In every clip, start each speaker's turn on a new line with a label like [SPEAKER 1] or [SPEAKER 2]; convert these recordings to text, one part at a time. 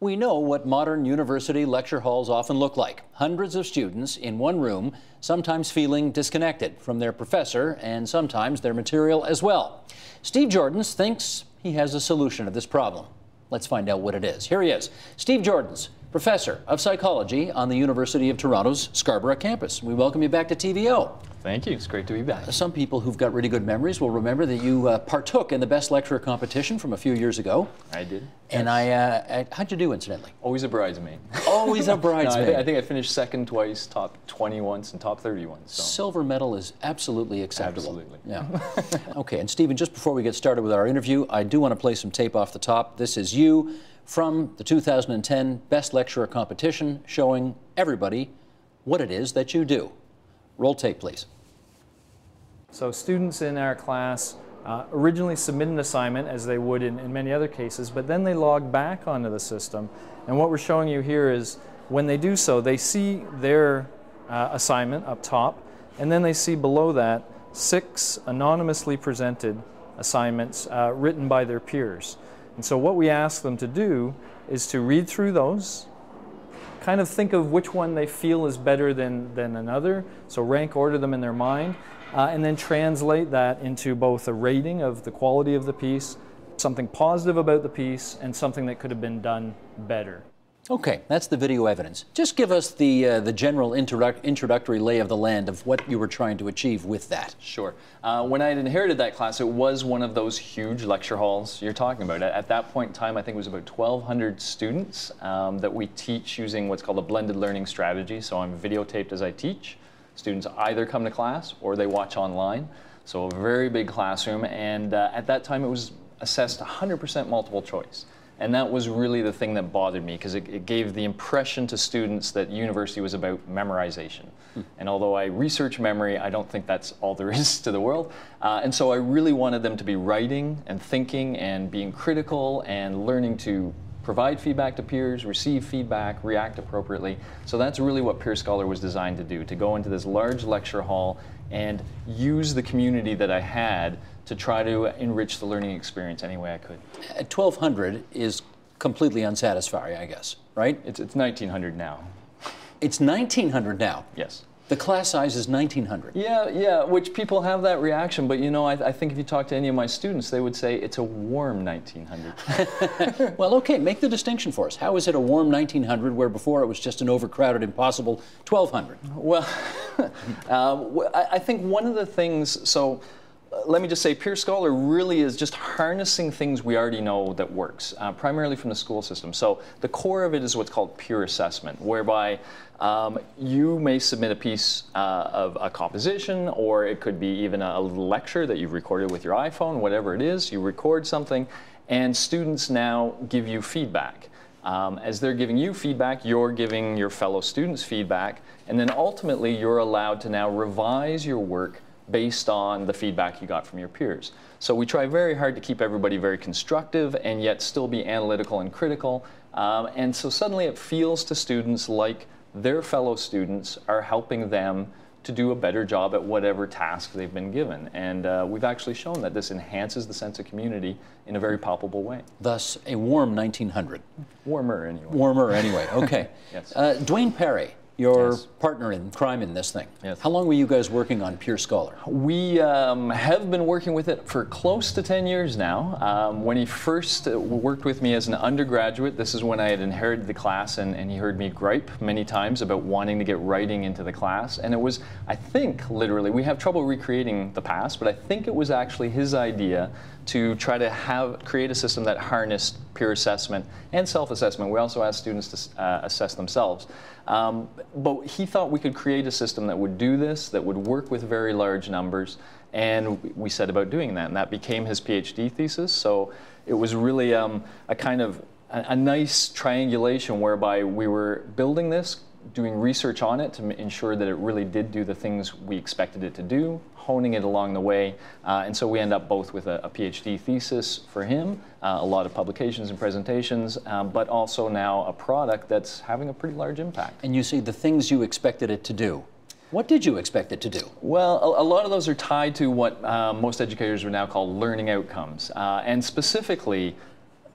[SPEAKER 1] We know what modern university lecture halls often look like. Hundreds of students in one room, sometimes feeling disconnected from their professor and sometimes their material as well. Steve Joordens thinks he has a solution to this problem. Let's find out what it is. Here he is, Steve Joordens, professor of psychology on the University of Toronto's Scarborough campus. We welcome you back to TVO.
[SPEAKER 2] Thank you. It's great to be back.
[SPEAKER 1] Some people who've got really good memories will remember that you uh, partook in the Best Lecturer competition from a few years ago.
[SPEAKER 2] I did.
[SPEAKER 1] And yes. I, uh, I, how'd you do, incidentally?
[SPEAKER 2] Always a bridesmaid.
[SPEAKER 1] Always a bridesmaid.
[SPEAKER 2] no, I, th I, think I finished second twice, top 20 once, and top 30 once. So.
[SPEAKER 1] Silver medal is absolutely acceptable.
[SPEAKER 2] Absolutely.
[SPEAKER 1] Yeah. okay, and Stephen, just before we get started with our interview, I do want to play some tape off the top. This is you from the 2010 Best Lecturer competition showing everybody what it is that you do. Roll tape, please.
[SPEAKER 3] So students in our class uh, originally submit an assignment as they would in, in, many other cases, but then they log back onto the system. And what we're showing you here is when they do so, they see their uh, assignment up top, and then they see below that six anonymously presented assignments uh, written by their peers. And so what we ask them to do is to read through those, kind of think of which one they feel is better than, than another, so rank order them in their mind, uh, and then translate that into both a rating of the quality of the piece, something positive about the piece, and something that could have been done better.
[SPEAKER 1] Okay, that's the video evidence. Just give us the uh, the general introduc introductory lay of the land of what you were trying to achieve with that.
[SPEAKER 2] Sure. Uh, when I inherited that class, it was one of those huge lecture halls you're talking about. At, at that point in time, I think it was about 1,200 students um, that we teach using what's called a blended learning strategy. So I'm videotaped as I teach. Students either come to class or they watch online. So a very big classroom. And uh, at that time, it was assessed 100% multiple choice. And that was really the thing that bothered me because it, it, gave the impression to students that university was about memorization. Hmm. And although I research memory, I don't think that's all there is to the world. Uh, and so I really wanted them to be writing and thinking and being critical and learning to provide feedback to peers, receive feedback, react appropriately. So that's really what Peer Scholar was designed to do, to go into this large lecture hall and use the community that I had to try to enrich the learning experience any way I could.
[SPEAKER 1] At 1200 is completely unsatisfactory, I guess, right?
[SPEAKER 2] It's, it's 1900 now.
[SPEAKER 1] It's 1900 now?
[SPEAKER 2] Yes.
[SPEAKER 1] The class size is 1900.
[SPEAKER 2] Yeah, yeah, which people have that reaction, but you know, I, I, think if you talk to any of my students, they would say it's a warm 1900.
[SPEAKER 1] well, okay, make the distinction for us. How is it a warm 1900 where before it was just an overcrowded, impossible 1200?
[SPEAKER 2] Well, uh, I think one of the things, so let me just say, Peer Scholar really is just harnessing things we already know that works, uh, primarily from the school system. So the core of it is what's called peer assessment, whereby um, you may submit a piece uh, of a composition, or it could be even a, lecture that you've recorded with your iPhone, whatever it is. You record something, and students now give you feedback. Um, as they're giving you feedback, you're giving your fellow students feedback, and then ultimately you're allowed to now revise your work based on the feedback you got from your peers. So we try very hard to keep everybody very constructive and yet still be analytical and critical. Um, and so suddenly it feels to students like their fellow students are helping them to do a better job at whatever task they've been given. And uh, we've actually shown that this enhances the sense of community in a very palpable way.
[SPEAKER 1] Thus, a warm 1900.
[SPEAKER 2] Warmer, anyway.
[SPEAKER 1] Warmer, anyway. Okay.
[SPEAKER 2] yes.
[SPEAKER 1] Uh, Dwayne Paré, your yes. partner in crime in this thing.
[SPEAKER 2] Yes.
[SPEAKER 1] How long were you guys working on Peer Scholar?
[SPEAKER 2] We um, have been working with it for close to 10 years now. Um, when he first worked with me as an undergraduate, this is when I had inherited the class, and, and he heard me gripe many times about wanting to get writing into the class. And it was, I think, literally, we have trouble recreating the past, but I think it was actually his idea to try to have create a system that harnessed peer assessment and self-assessment. We also asked students to uh, assess themselves. Um, but he thought we could create a system that would do this, that would work with very large numbers, and we set about doing that. And that became his PhD thesis. So it was really um, a kind of a, a nice triangulation whereby we were building this, doing research on it to ensure that it really did do the things we expected it to do, honing it along the way. Uh, and so we end up both with a, a PhD thesis for him, uh, a lot of publications and presentations, um, but also now a product that's having a pretty large impact.
[SPEAKER 1] And you see the things you expected it to do. What did you expect it to do?
[SPEAKER 2] Well, a, a lot of those are tied to what uh, most educators would now call learning outcomes. Uh, and specifically,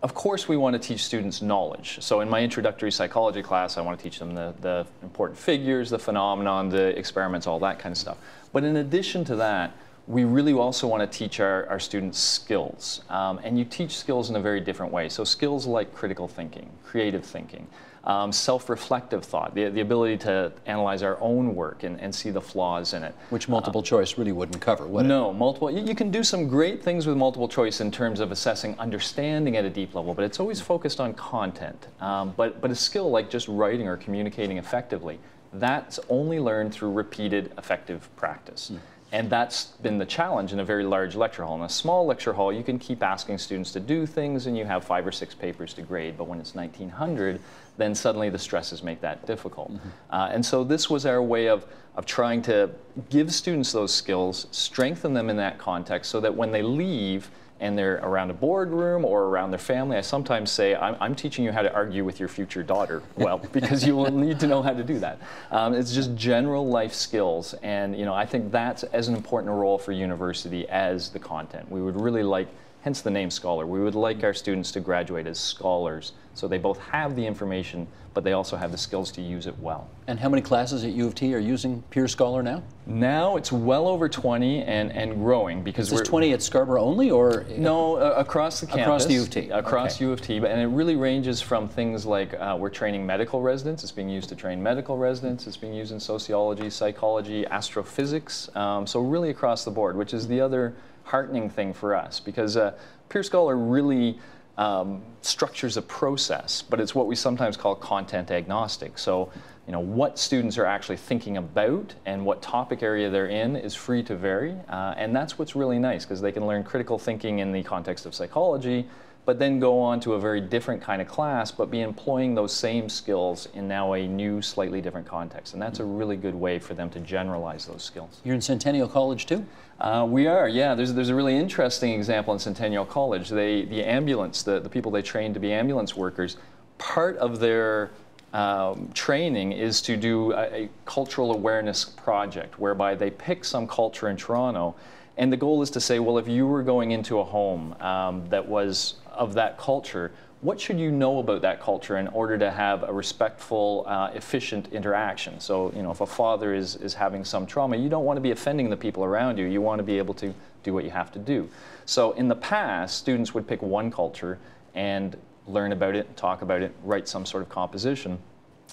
[SPEAKER 2] Of course, we want to teach students knowledge. So in my introductory psychology class, I want to teach them the, the important figures, the phenomenon, the experiments, all that kind of stuff. But in addition to that, we really also want to teach our, our students skills. Um, and you teach skills in a very different way. So skills like critical thinking, creative thinking, um, self-reflective thought, the, the ability to analyze our own work and, and see the flaws in it.
[SPEAKER 1] Which multiple uh, choice really wouldn't cover, would
[SPEAKER 2] no,
[SPEAKER 1] it?
[SPEAKER 2] multiple. You, you, can do some great things with multiple choice in terms of assessing understanding at a deep level, but it's always focused on content. Um, but, but a skill like just writing or communicating effectively, that's only learned through repeated effective practice. Mm. And that's been the challenge in a very large lecture hall. In a small lecture hall, you can keep asking students to do things and you have five or six papers to grade. But when it's 1900, then suddenly the stresses make that difficult. Mm-hmm. Uh, and so this was our way of, of trying to give students those skills, strengthen them in that context so that when they leave, and they're around a boardroom or around their family, I sometimes say, I'm, I'm, teaching you how to argue with your future daughter. Well, because you will need to know how to do that. Um, it's just general life skills. And, you know, I think that's as an important a role for university as the content. We would really like hence the name scholar. We would like our students to graduate as scholars, so they both have the information, but they also have the skills to use it well.
[SPEAKER 1] And how many classes at U of T are using Peer Scholar now?
[SPEAKER 2] Now it's well over 20 and, and growing because
[SPEAKER 1] Is this 20 at Scarborough only, or
[SPEAKER 2] no, uh, across the campus,
[SPEAKER 1] across the U of T,
[SPEAKER 2] across
[SPEAKER 1] okay.
[SPEAKER 2] U of T, and it really ranges from things like uh, we're training medical residents. It's being used to train medical residents. It's being used in sociology, psychology, astrophysics. Um, so really across the board, which is the other heartening thing for us because uh, Peer Scholar really um, structures a process, but it's what we sometimes call content agnostic. So, you know, what students are actually thinking about and what topic area they're in is free to vary, uh, and that's what's really nice because they can learn critical thinking in the context of psychology, but then go on to a very different kind of class, but be employing those same skills in now a new, slightly different context. And that's a really good way for them to generalize those skills.
[SPEAKER 1] You're in Centennial College too?
[SPEAKER 2] Uh, we are, yeah. There's, there's a really interesting example in Centennial College. They, the ambulance, the, the people they train to be ambulance workers, part of their um, training is to do a, a cultural awareness project whereby they pick some culture in Toronto and the goal is to say, well, if you were going into a home um, that was of that culture, what should you know about that culture in order to have a respectful, uh, efficient interaction? So, you know, if a father is, is having some trauma, you don't want to be offending the people around you. You want to be able to do what you have to do. So, in the past, students would pick one culture and learn about it, talk about it, write some sort of composition.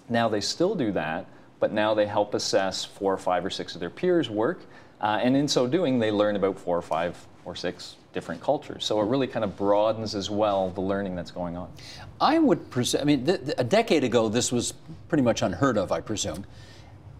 [SPEAKER 2] Now they still do that, but now they help assess four or five or six of their peers' work uh, and in so doing, they learn about four or five or six different cultures. So it really kind of broadens as well the learning that's going on.
[SPEAKER 1] I would presume, I mean, a decade ago, this was pretty much unheard of, I presume.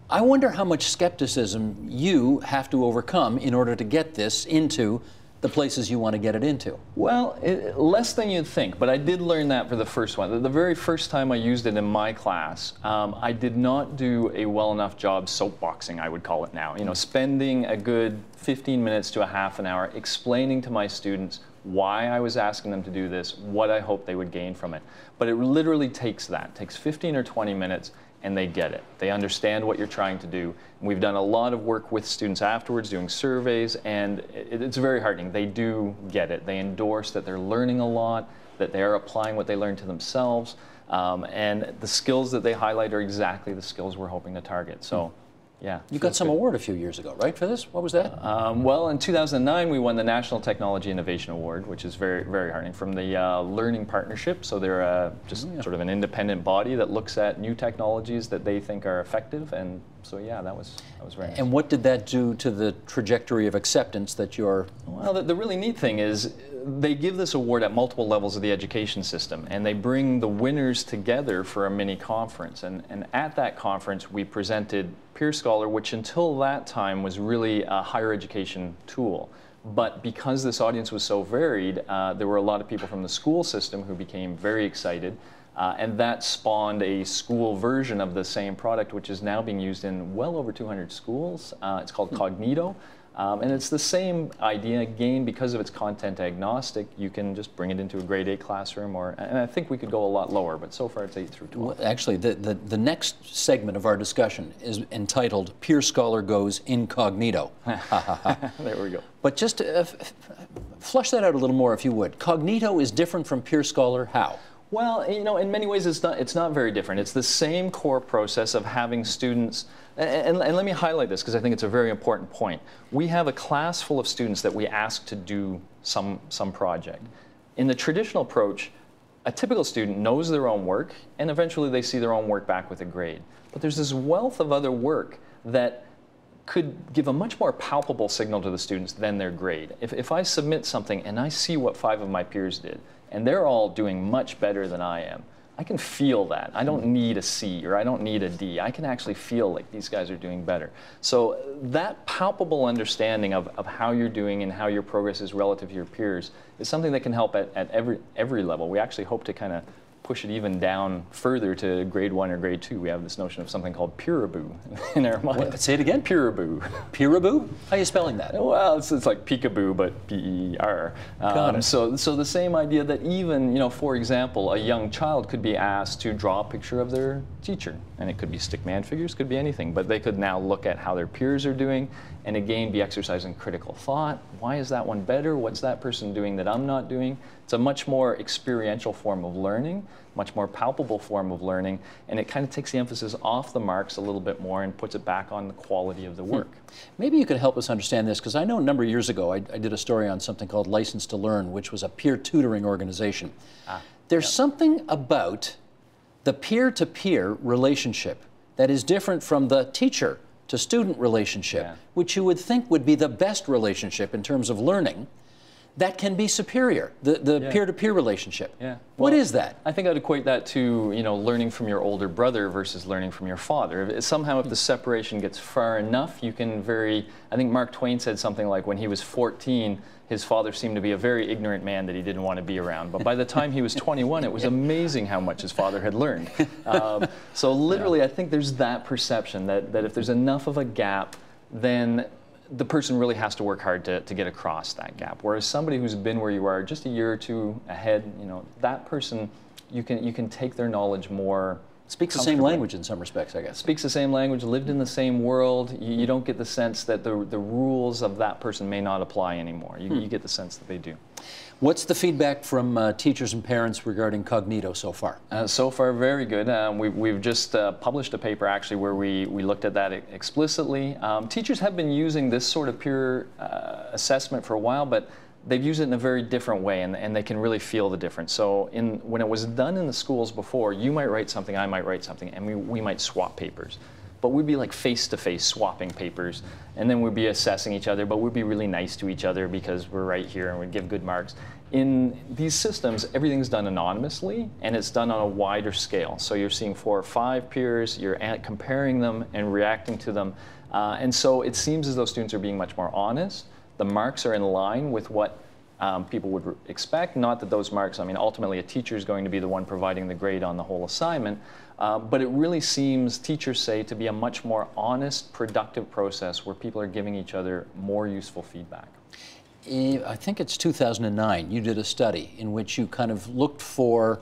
[SPEAKER 1] I wonder how much skepticism you have to overcome in order to get this into the places you want to get it into?
[SPEAKER 2] Well, it, less than you'd think, but I did learn that for the first one. The, very first time I used it in my class, um, I did not do a well enough job soapboxing, I would call it now. You know, spending a good 15 minutes to a half an hour explaining to my students why I was asking them to do this, what I hoped they would gain from it. But it literally takes that, it takes 15 or 20 minutes and they get it. They understand what you're trying to do. We've done a lot of work with students afterwards, doing surveys, and it, it's very heartening. They do get it. They endorse that they're learning a lot, that they are applying what they learn to themselves, um, and the skills that they highlight are exactly the skills we're hoping to target. So. Yeah.
[SPEAKER 1] You got some good. award a few years ago, right, for this? What was that?
[SPEAKER 2] Um, well, in 2009, we won the National Technology Innovation Award, which is very, very heartening, from the uh, Learning Partnership. So they're uh, just oh, yeah. sort of an independent body that looks at new technologies that they think are effective. And so, yeah, that was, that was very nice.
[SPEAKER 1] And what did that do to the trajectory of acceptance that you're...
[SPEAKER 2] Well, the, the really neat thing is they give this award at multiple levels of the education system, and they bring the winners together for a mini conference. And, and at that conference, we presented Peer Scholar, which until that time was really a higher education tool. But because this audience was so varied, uh, there were a lot of people from the school system who became very excited. Uh, and that spawned a school version of the same product, which is now being used in well over 200 schools. Uh, it's called Cognito. Um, and it's the same idea again because of its content agnostic. You can just bring it into a grade eight classroom, or and I think we could go a lot lower, but so far it's eight through twelve.
[SPEAKER 1] Well, actually, the, the, the next segment of our discussion is entitled "Peer Scholar Goes Incognito."
[SPEAKER 2] there we go.
[SPEAKER 1] But just uh, Flush that out a little more if you would. Cognito is different from Peer Scholar. How?
[SPEAKER 2] Well, you know, in many ways, it's not, it's not very different. It's the same core process of having students, and, and, let me highlight this because I think it's a very important point. We have a class full of students that we ask to do some, some project. In the traditional approach, a typical student knows their own work, and eventually they see their own work back with a grade. But there's this wealth of other work that could give a much more palpable signal to the students than their grade. If, if I submit something and I see what five of my peers did, and they're all doing much better than I am, I can feel that. I don't need a C or I don't need a D. I can actually feel like these guys are doing better. So that palpable understanding of, of how you're doing and how your progress is relative to your peers is something that can help at, at every, every level. We actually hope to kind of push it even down further to grade one or grade two, we have this notion of something called peeraboo in our mind.
[SPEAKER 1] What? Say it again.
[SPEAKER 2] Peeraboo.
[SPEAKER 1] Peeraboo? How are you spelling that?
[SPEAKER 2] Well, it's, it's like peekaboo, but P-E-R.
[SPEAKER 1] Um,
[SPEAKER 2] so, so the same idea that even, you know, for example, a young child could be asked to draw a picture of their teacher, and it could be stick man figures, could be anything, but they could now look at how their peers are doing, and again be exercising critical thought. Why is that one better? What's that person doing that I'm not doing? It's a much more experiential form of learning, much more palpable form of learning, and it kind of takes the emphasis off the marks a little bit more and puts it back on the quality of the hmm. work. Hmm.
[SPEAKER 1] Maybe you could help us understand this, because I know a number of years ago I, I, did a story on something called License to Learn, which was a peer tutoring organization. Ah, There's something about the peer-to-peer -peer relationship that is different from the teacher to student relationship, yeah. which you would think would be the best relationship in terms of learning, that can be superior, the, the yeah. peer-to-peer relationship.
[SPEAKER 2] Yeah. Well,
[SPEAKER 1] what is that?
[SPEAKER 2] I think I'd equate that to, you know, learning from your older brother versus learning from your father. If, somehow if the separation gets far enough, you can very, I think Mark Twain said something like when he was 14, his father seemed to be a very ignorant man that he didn't want to be around. But by the time he was 21, it was amazing how much his father had learned. Um, so literally, yeah. I think there's that perception that, that if there's enough of a gap, then the person really has to work hard to, to get across that gap. Whereas somebody who's been where you are just a year or two ahead, you know, that person, you can, you can take their knowledge more
[SPEAKER 1] Speaks the same language in some respects, I guess.
[SPEAKER 2] Speaks the same language, lived in the same world. You, you don't get the sense that the, the rules of that person may not apply anymore. You, hmm. you get the sense that they do.
[SPEAKER 1] What's the feedback from uh, teachers and parents regarding Cognito so far?
[SPEAKER 2] Uh, so far, very good. Um, we've, we've just uh, published a paper actually where we, we looked at that explicitly. Um, teachers have been using this sort of peer uh, assessment for a while, but they've used it in a very different way and, and they can really feel the difference. So in, when it was done in the schools before, you might write something, I might write something, and we, we might swap papers. But we'd be like face-to-face swapping papers, and then we'd be assessing each other, but we'd be really nice to each other because we're right here and we'd give good marks. In these systems, everything's done anonymously, and it's done on a wider scale. So you're seeing four or five peers, you're comparing them and reacting to them. Uh, and so it seems as though students are being much more honest, the marks are in line with what um, people would expect. Not that those marks, I mean, ultimately a teacher is going to be the one providing the grade on the whole assignment, uh, but it really seems, teachers say, to be a much more honest, productive process where people are giving each other more useful feedback.
[SPEAKER 1] I think it's 2009, you did a study in which you kind of looked for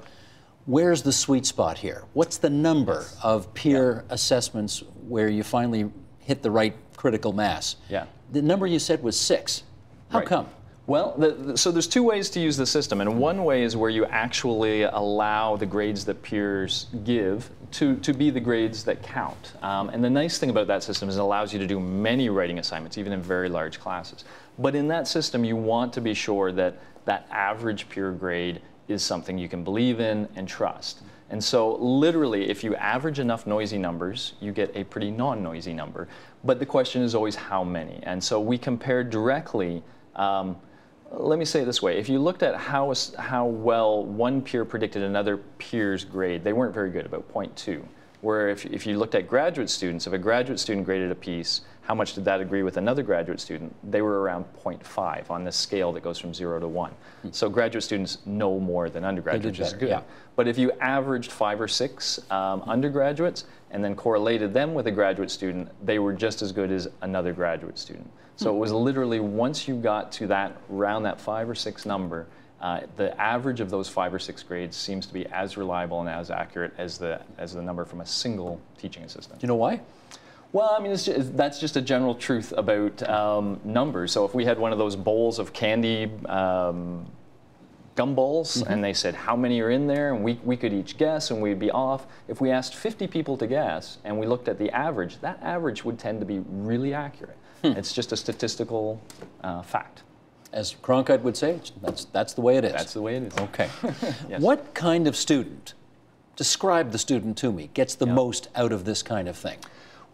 [SPEAKER 1] where's the sweet spot here? What's the number of peer yeah. assessments where you finally hit the right critical mass?
[SPEAKER 2] Yeah.
[SPEAKER 1] The number you said was six. How
[SPEAKER 2] right.
[SPEAKER 1] come?
[SPEAKER 2] Well, the, the, so there's two ways to use the system, and one way is where you actually allow the grades that peers give to, to be the grades that count. Um, and the nice thing about that system is it allows you to do many writing assignments, even in very large classes. But in that system, you want to be sure that that average peer grade is something you can believe in and trust. And so literally, if you average enough noisy numbers, you get a pretty non-noisy number. But the question is always how many. And so we compared directly, um, let me say it this way. If you looked at how, how well one peer predicted another peer's grade, they weren't very good, about 0.2. Where if, if you looked at graduate students, if a graduate student graded a piece, how much did that agree with another graduate student? They were around 0.5 on this scale that goes from zero to one. Hmm. So graduate students know more than undergraduates, which is good.
[SPEAKER 1] Yeah.
[SPEAKER 2] But if you averaged five or six um, undergraduates and then correlated them with a graduate student, they were just as good as another graduate student. So hmm. it was literally once you got to that around that five or six number, uh, the average of those five or six grades seems to be as reliable and as accurate as the as the number from a single teaching assistant.
[SPEAKER 1] Do you know why?
[SPEAKER 2] Well, I mean, just, that's just a general truth about um, numbers. So if we had one of those bowls of candy um, gumballs mm-hmm. and they said how many are in there and we, we could each guess and we'd be off if we asked 50 people to guess and we looked at the average that average would tend to be really accurate hmm. it's just a statistical uh, fact
[SPEAKER 1] as Cronkite would say that's, that's the way it is
[SPEAKER 2] that's the way it is
[SPEAKER 1] okay yes. what kind of student describe the student to me gets the yeah. most out of this kind of thing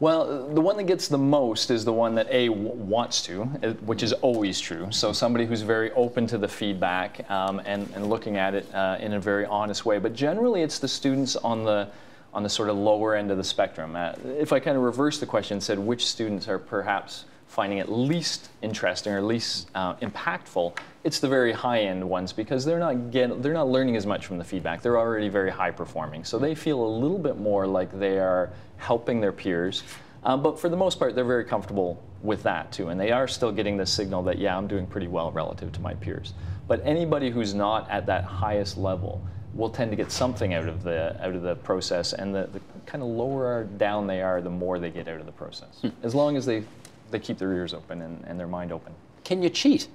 [SPEAKER 2] well, the one that gets the most is the one that A wants to, uh, which is always true. So somebody who's very open to the feedback um, and, and looking at it uh, in a very honest way. But generally, it's the students on the on the sort of lower end of the spectrum. Uh, if I kind of reverse the question and said which students are perhaps finding it least interesting or least uh, impactful, it's the very high end ones because they're not get, they're not learning as much from the feedback. They're already very high performing, so they feel a little bit more like they are helping their peers. Um, but for the most part, they're very comfortable with that too, and they are still getting the signal that yeah, I'm doing pretty well relative to my peers. But anybody who's not at that highest level will tend to get something out of the out of the process, and the, the kind of lower down they are, the more they get out of the process. Hmm. As long as they they keep their ears open and, and their mind open.
[SPEAKER 1] Can you cheat?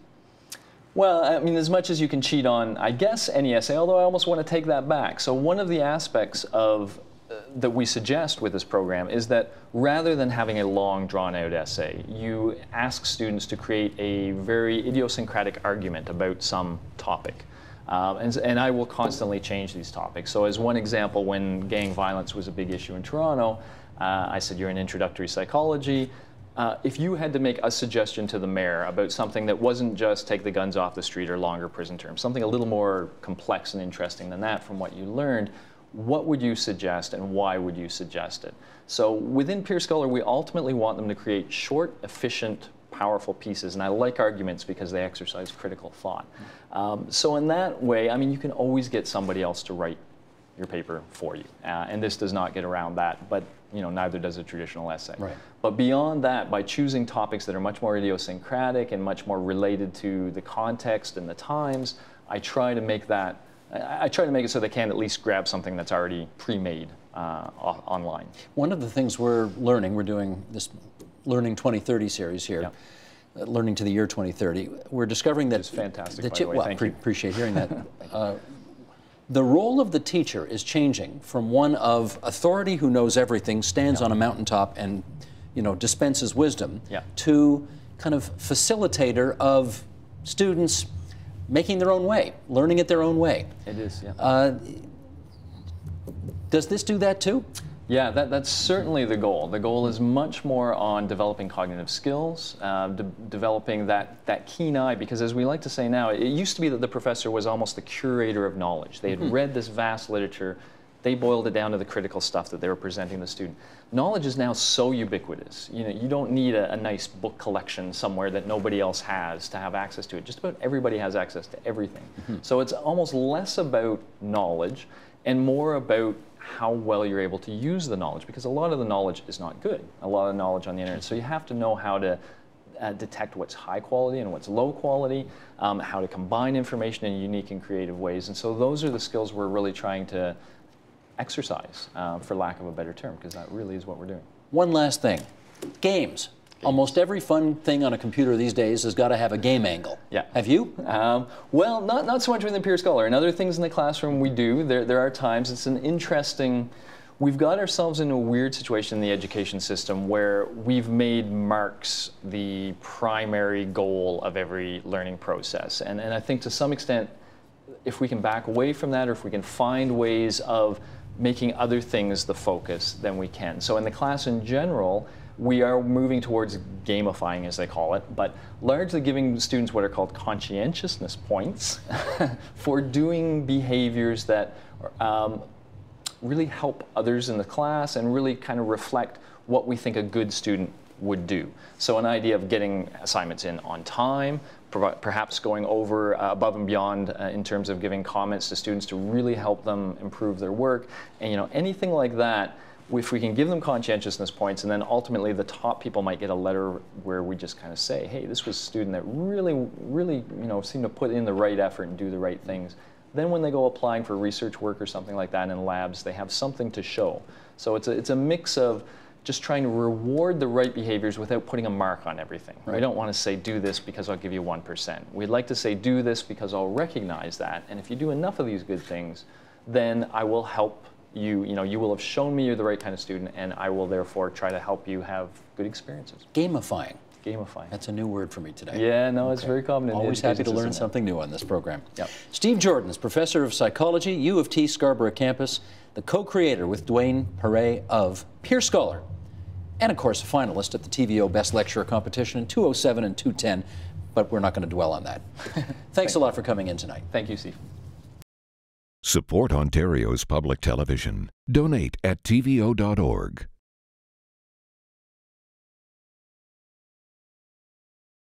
[SPEAKER 2] Well, I mean, as much as you can cheat on, I guess, any essay, although I almost want to take that back. So, one of the aspects of uh, that we suggest with this program is that rather than having a long, drawn out essay, you ask students to create a very idiosyncratic argument about some topic. Um, and, and, I will constantly change these topics. So, as one example, when gang violence was a big issue in Toronto, uh, I said, You're in introductory psychology. Uh, if you had to make a suggestion to the mayor about something that wasn't just take the guns off the street or longer prison terms, something a little more complex and interesting than that from what you learned, what would you suggest and why would you suggest it? So within Peer Scholar, we ultimately want them to create short, efficient, powerful pieces. And I like arguments because they exercise critical thought. Um, so in that way, I mean, you can always get somebody else to write your paper for you. Uh, and this does not get around that, but you know, neither does a traditional essay.
[SPEAKER 1] Right.
[SPEAKER 2] But beyond that, by choosing topics that are much more idiosyncratic and much more related to the context and the times, I try to make that, I, I try to make it so they can at least grab something that's already pre-made uh, online.
[SPEAKER 1] One of the things we're learning, we're doing this Learning 2030 series here. Yeah. Uh, learning to the year 2030, we're discovering that
[SPEAKER 2] it's fantastic.
[SPEAKER 1] That
[SPEAKER 2] you,
[SPEAKER 1] well, pre- appreciate hearing that. the role of the teacher is changing from one of authority who knows everything, stands yeah. on a mountaintop and you know dispenses wisdom,
[SPEAKER 2] yeah.
[SPEAKER 1] to kind of facilitator of students making their own way, learning it their own way.
[SPEAKER 2] It is, yeah. Uh,
[SPEAKER 1] does this do that too?
[SPEAKER 2] Yeah, that, that's certainly the goal. The goal is much more on developing cognitive skills, uh, de developing that, that keen eye, because as we like to say now, it used to be that the professor was almost the curator of knowledge. They had mm -hmm. read this vast literature, they boiled it down to the critical stuff that they were presenting the student. Knowledge is now so ubiquitous. You know, you don't need a, a nice book collection somewhere that nobody else has to have access to it. Just about everybody has access to everything. Mm -hmm. So it's almost less about knowledge and more about how well you're able to use the knowledge because a lot of the knowledge is not good. A lot of knowledge on the internet. So you have to know how to uh, detect what's high quality and what's low quality, um, how to combine information in unique and creative ways. And so those are the skills we're really trying to exercise, uh, for lack of a better term, because that really is what we're doing.
[SPEAKER 1] One last thing games. Almost every fun thing on a computer these days has got to have a game angle.
[SPEAKER 2] Yeah.
[SPEAKER 1] Have you?
[SPEAKER 2] Um, well, not, not so much within Peer Scholar. And other things in the classroom we do. There, there are times it's an interesting. We've got ourselves in a weird situation in the education system where we've made marks the primary goal of every learning process. And, and I think to some extent, if we can back away from that or if we can find ways of making other things the focus, then we can. So in the class in general, we are moving towards gamifying, as they call it, but largely giving students what are called conscientiousness points for doing behaviors that um, really help others in the class and really kind of reflect what we think a good student would do. So an idea of getting assignments in on time, perhaps going over uh, above and beyond uh, in terms of giving comments to students to really help them improve their work, and you know anything like that if we can give them conscientiousness points and then ultimately the top people might get a letter where we just kind of say hey this was a student that really really you know seemed to put in the right effort and do the right things then when they go applying for research work or something like that in labs they have something to show so it's a, it's a mix of just trying to reward the right behaviors without putting a mark on everything.
[SPEAKER 1] Right.
[SPEAKER 2] We don't want to say, do this because I'll give you 1%. We'd like to say, do this because I'll recognize that. And if you do enough of these good things, then I will help you. You know, you will have shown me you're the right kind of student, and I will therefore try to help you have good experiences.
[SPEAKER 1] Gamifying.
[SPEAKER 2] Gamifying.
[SPEAKER 1] That's a new word for me today.
[SPEAKER 2] Yeah, no, it's very common. In
[SPEAKER 1] Always happy to learn something new on this program.
[SPEAKER 2] Yep.
[SPEAKER 1] Steve Joordens is professor of psychology, U of T Scarborough campus, the co-creator with Dwayne Paré of Peer Scholar, and of course a finalist at the TVO Best Lecturer competition in 207 and 210. But we're not going to dwell on that. Thanks a lot for coming in tonight.
[SPEAKER 2] Thank you, Steve.
[SPEAKER 4] Support Ontario's public television. Donate at tvo.org.